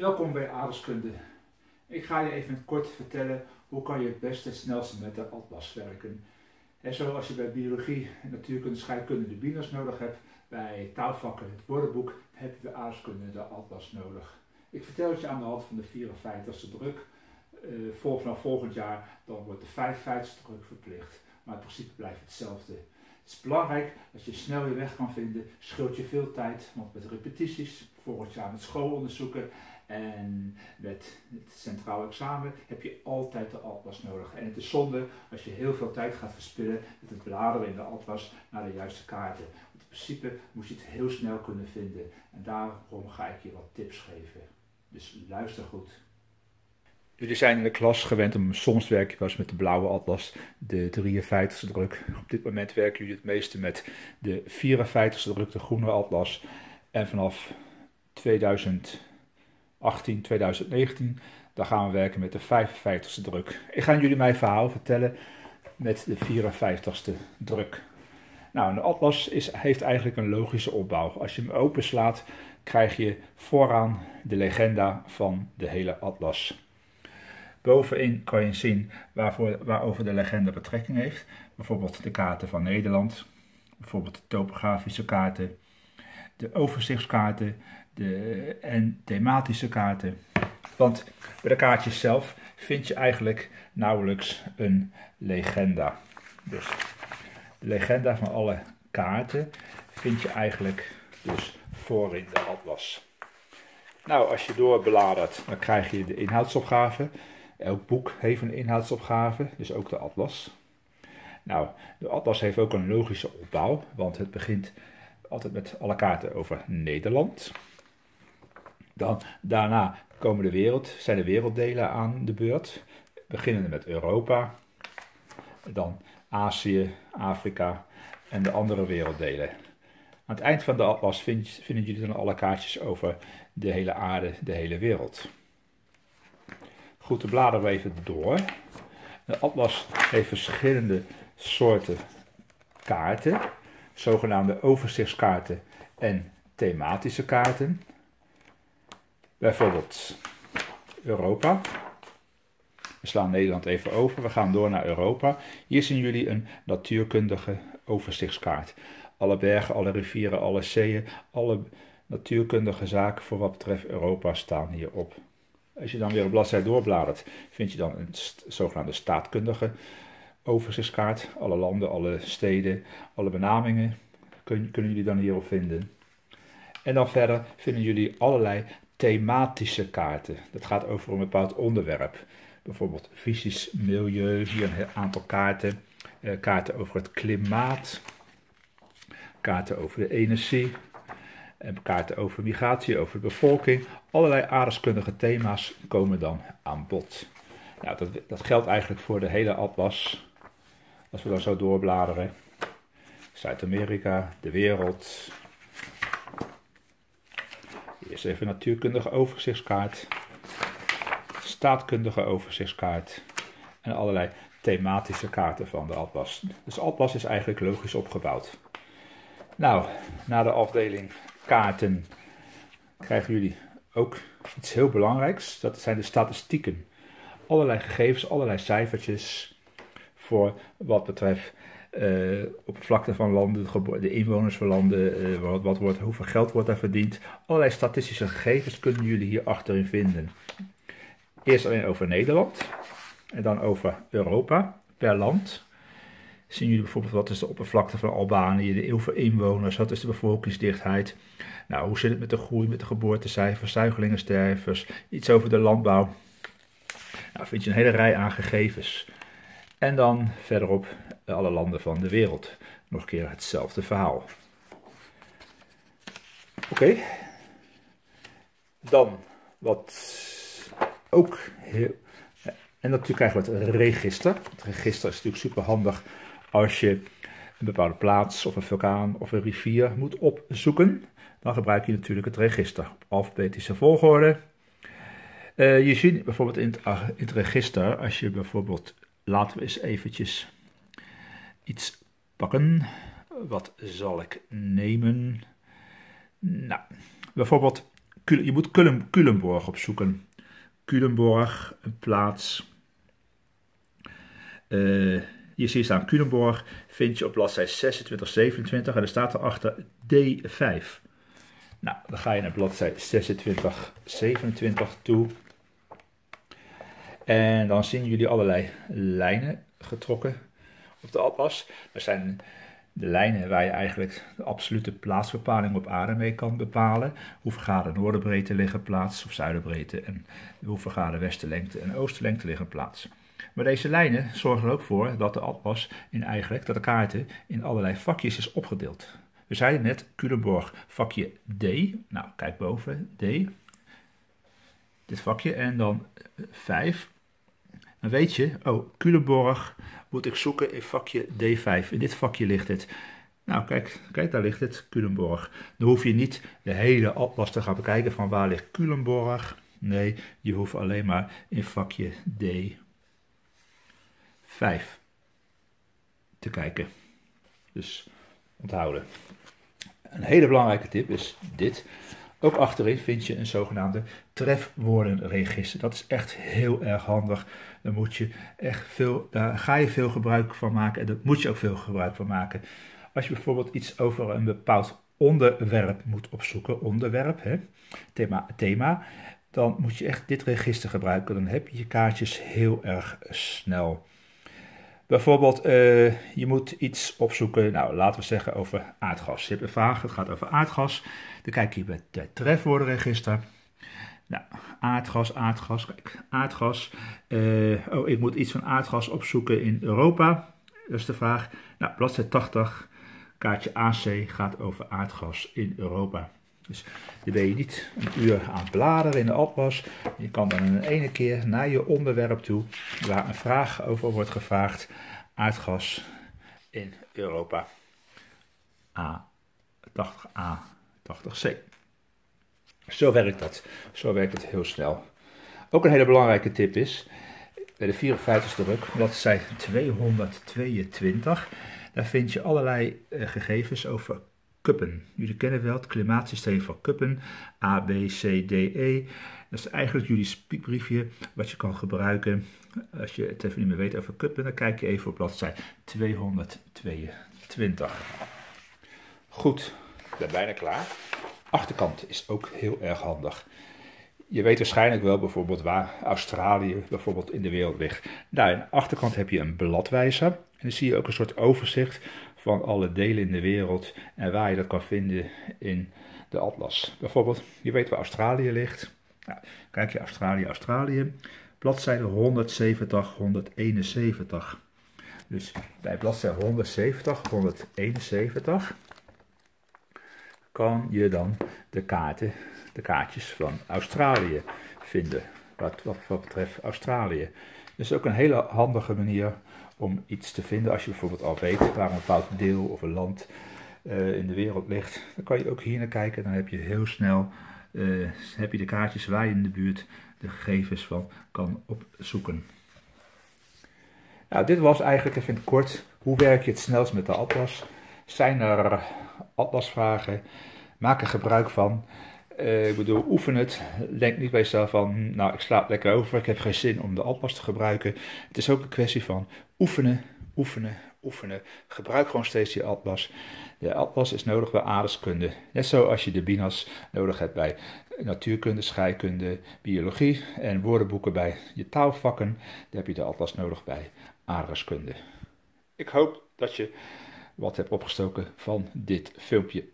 Welkom bij Aardeskunde. Ik ga je even kort vertellen hoe kan je het beste het snelste met de atlas werken. En zoals je bij biologie, natuurkunde, scheikunde de binas nodig hebt, bij taalvakken het woordenboek, heb je bij aardeskunde de atlas nodig. Ik vertel het je aan de hand van de 54ste druk. Uh, vanaf volgend jaar dan wordt de 55ste druk verplicht, maar het principe blijft hetzelfde. Het is belangrijk dat je snel je weg kan vinden, scheelt je veel tijd, want met repetities, volgend jaar met schoolonderzoeken en met het centraal examen heb je altijd de atlas nodig. En het is zonde als je heel veel tijd gaat verspillen met het bladeren in de atlas naar de juiste kaarten. Want in principe moet je het heel snel kunnen vinden. En daarom ga ik je wat tips geven. Dus luister goed. Jullie zijn in de klas gewend om soms werk je wel met de blauwe atlas, de 53ste druk. Op dit moment werken jullie het meeste met de 54ste druk, de groene atlas. En vanaf 2000 18 2019. Dan gaan we werken met de 55ste druk. Ik ga jullie mijn verhaal vertellen met de 54ste druk. Nou, een atlas is, heeft eigenlijk een logische opbouw. Als je hem openslaat, krijg je vooraan de legenda van de hele atlas. Bovenin kan je zien waarvoor, waarover de legenda betrekking heeft. Bijvoorbeeld de kaarten van Nederland, bijvoorbeeld de topografische kaarten, de overzichtskaarten, de, en thematische kaarten. Want bij de kaartjes zelf vind je eigenlijk nauwelijks een legenda. Dus de legenda van alle kaarten vind je eigenlijk dus voor in de atlas. Nou, als je doorbladert, dan krijg je de inhoudsopgave. Elk boek heeft een inhoudsopgave, dus ook de atlas. Nou, de atlas heeft ook een logische opbouw, want het begint altijd met alle kaarten over Nederland. Dan, daarna komen de wereld, zijn de werelddelen aan de beurt. Beginnende met Europa, dan Azië, Afrika en de andere werelddelen. Aan het eind van de atlas vinden jullie dan alle kaartjes over de hele aarde, de hele wereld. Goed, de bladeren we even door. De atlas heeft verschillende soorten kaarten, zogenaamde overzichtskaarten en thematische kaarten. Bijvoorbeeld Europa. We slaan Nederland even over. We gaan door naar Europa. Hier zien jullie een natuurkundige overzichtskaart. Alle bergen, alle rivieren, alle zeeën, alle natuurkundige zaken voor wat betreft Europa staan hierop. Als je dan weer een bladzijde doorbladert, vind je dan een zogenaamde staatkundige overzichtskaart. Alle landen, alle steden, alle benamingen kunnen jullie dan hierop vinden. En dan verder vinden jullie allerlei thematische kaarten. Dat gaat over een bepaald onderwerp. Bijvoorbeeld fysisch milieu, hier een aantal kaarten. Eh, kaarten over het klimaat, kaarten over de energie, en kaarten over migratie, over bevolking. Allerlei aardeskundige thema's komen dan aan bod. Nou, dat, dat geldt eigenlijk voor de hele atlas. Als we dan zo doorbladeren. Zuid-Amerika, de wereld, Eerst even natuurkundige overzichtskaart, staatkundige overzichtskaart en allerlei thematische kaarten van de atlas. Dus de atlas is eigenlijk logisch opgebouwd. Nou, na de afdeling kaarten krijgen jullie ook iets heel belangrijks. Dat zijn de statistieken. Allerlei gegevens, allerlei cijfertjes voor wat betreft uh, oppervlakte van landen, de inwoners van landen, uh, wat, wat wordt, hoeveel geld wordt daar verdiend. Allerlei statistische gegevens kunnen jullie hier achterin vinden. Eerst alleen over Nederland en dan over Europa per land. Zien jullie bijvoorbeeld wat is de oppervlakte van Albanië, de hoeveel inwoners, wat is de bevolkingsdichtheid. Nou, hoe zit het met de groei, met de geboortecijfers, zuigelingenstervers, iets over de landbouw. Nou, vind je een hele rij aan gegevens. En dan verderop alle landen van de wereld. Nog een keer hetzelfde verhaal. Oké. Dan wat ook heel. En natuurlijk krijgen we het register. Het register is natuurlijk super handig als je een bepaalde plaats of een vulkaan of een rivier moet opzoeken. Dan gebruik je natuurlijk het register op alfabetische volgorde. Uh, je ziet bijvoorbeeld in het, het register, als je bijvoorbeeld, laten we eens eventjes iets pakken. Wat zal ik nemen? Nou, bijvoorbeeld je moet Culemborg opzoeken. Culemborg, een plaats. Uh, hier zie je staan vind je op bladzij 26, 27 en er staat erachter D5. Nou, dan ga je naar bladzij 26, 27 toe. En dan zien jullie allerlei lijnen getrokken op de atlas. Dat zijn de lijnen waar je eigenlijk de absolute plaatsbepaling op aarde mee kan bepalen. Hoeveel graden noorderbreedte liggen plaats of zuiderbreedte en hoeveel graden westenlengte en oostenlengte liggen plaats. Maar deze lijnen zorgen er ook voor dat de atlas in eigenlijk, dat de kaarten in allerlei vakjes is opgedeeld. We zeiden net Culemborg vakje D. Nou, kijk boven, D. Dit vakje en dan 5. Dan weet je, oh, Culemborg moet ik zoeken in vakje D5. In dit vakje ligt het. Nou, kijk, kijk, daar ligt het, Culemborg. Dan hoef je niet de hele atlas te gaan bekijken van waar ligt Culemborg. Nee, je hoeft alleen maar in vakje D5 te kijken. Dus onthouden. Een hele belangrijke tip is dit. Ook achterin vind je een zogenaamde trefwoordenregister. Dat is echt heel erg handig. Daar, moet je echt veel, daar ga je veel gebruik van maken en daar moet je ook veel gebruik van maken. Als je bijvoorbeeld iets over een bepaald onderwerp moet opzoeken, onderwerp, hè, thema, thema, dan moet je echt dit register gebruiken. Dan heb je je kaartjes heel erg snel. Bijvoorbeeld, uh, je moet iets opzoeken, nou laten we zeggen over aardgas. Je hebt een vraag, het gaat over aardgas. Dan kijk je bij het trefwoordenregister. Nou, aardgas, aardgas, kijk, aardgas. Uh, oh, ik moet iets van aardgas opzoeken in Europa. Dat is de vraag. Nou, bladzijde 80, kaartje AC gaat over aardgas in Europa. Dus dan ben je niet een uur aan het bladeren in de atlas. Je kan dan in ene keer naar je onderwerp toe, waar een vraag over wordt gevraagd. Aardgas in Europa. A80A, 80C. Zo werkt dat. Zo werkt het heel snel. Ook een hele belangrijke tip is, bij de 54ste druk, bladzij 222, daar vind je allerlei eh, gegevens over Kuppen. Jullie kennen wel het klimaatsysteem van Kuppen, A, B, C, D, E. Dat is eigenlijk jullie spiekbriefje wat je kan gebruiken. Als je het even niet meer weet over Kuppen, dan kijk je even op bladzij 222. Goed, ik ben bijna klaar. Achterkant is ook heel erg handig. Je weet waarschijnlijk wel bijvoorbeeld waar Australië bijvoorbeeld in de wereld ligt. Daar aan de achterkant heb je een bladwijzer. En dan zie je ook een soort overzicht van alle delen in de wereld en waar je dat kan vinden in de atlas. Bijvoorbeeld, je weet waar Australië ligt. Nou, kijk je Australië, Australië. Bladzijde 170, 171. Dus bij bladzijde 170, 171 kan je dan de kaarten, de kaartjes van Australië vinden. Wat, wat, betreft Australië. Dus ook een hele handige manier om iets te vinden. Als je bijvoorbeeld al weet waar een bepaald deel of een land uh, in de wereld ligt, dan kan je ook hier naar kijken. Dan heb je heel snel uh, heb je de kaartjes waar je in de buurt de gegevens van kan opzoeken. Nou, dit was eigenlijk even in kort. Hoe werk je het snelst met de atlas? Zijn er atlasvragen? Maak er gebruik van. Uh, ik bedoel, oefen het. Denk niet bij jezelf van, nou, ik slaap lekker over, ik heb geen zin om de atlas te gebruiken. Het is ook een kwestie van oefenen, oefenen, oefenen. Gebruik gewoon steeds je atlas. De atlas is nodig bij aardeskunde. Net zoals je de BINAS nodig hebt bij natuurkunde, scheikunde, biologie en woordenboeken bij je taalvakken. Dan heb je de atlas nodig bij aardeskunde. Ik hoop dat je wat hebt opgestoken van dit filmpje.